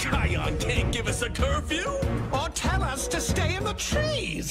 Kion can't give us a curfew. Or tell us to stay in the trees.